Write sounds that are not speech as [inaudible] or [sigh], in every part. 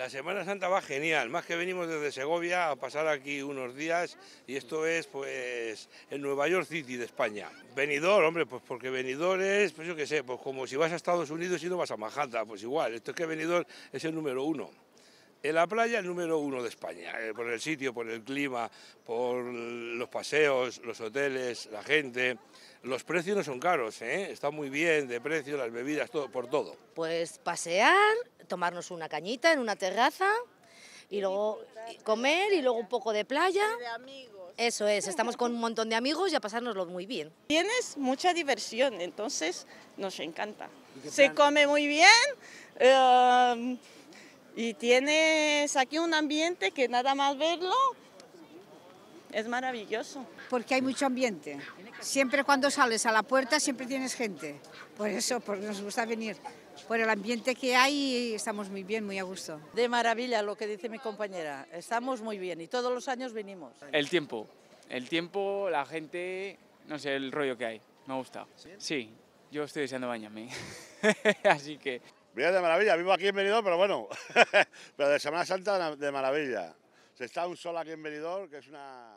La Semana Santa va genial, más que venimos desde Segovia a pasar aquí unos días y esto es pues en Nueva York City de España. Venidor, hombre, pues porque venidor es, pues yo qué sé, pues como si vas a Estados Unidos y no vas a Manhattan, pues igual, esto es que venidor es el número uno. En la playa el número uno de España, eh, por el sitio, por el clima, por los paseos, los hoteles, la gente. Los precios no son caros, ¿eh? está muy bien de precio, las bebidas, todo, por todo. Pues pasear, tomarnos una cañita en una terraza y luego comer y luego un poco de playa. De amigos. Eso es, estamos con un montón de amigos y a pasárnoslo muy bien. Tienes mucha diversión, entonces nos encanta. Se come muy bien eh, y tienes aquí un ambiente que nada más verlo es maravilloso. Porque hay mucho ambiente. Siempre cuando sales a la puerta siempre tienes gente. Por eso, porque nos gusta venir. Por el ambiente que hay estamos muy bien, muy a gusto. De maravilla lo que dice mi compañera. Estamos muy bien y todos los años venimos. El tiempo. El tiempo, la gente, no sé, el rollo que hay. Me gusta. Sí, yo estoy deseando bañarme. [laughs] Así que... Bien de maravilla, vivo aquí en Benidorm, pero bueno, [laughs] pero de Semana Santa de maravilla. Se está un sol aquí en Benidorm, que es una...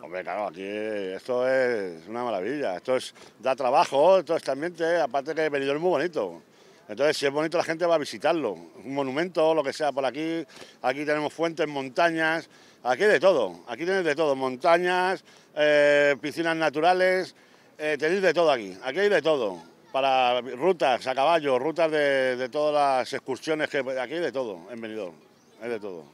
Hombre, claro, aquí esto es una maravilla, esto es, da trabajo, todo este ambiente, aparte que Benidorm es muy bonito. Entonces, si es bonito, la gente va a visitarlo. Un monumento, lo que sea por aquí. Aquí tenemos fuentes, montañas. Aquí hay de todo. Aquí tenéis de todo. Montañas, eh, piscinas naturales. Eh, tenéis de todo aquí. Aquí hay de todo. Para rutas a caballo, rutas de, todas las excursiones que aquí hay de todo en Benidorm. Hay de todo.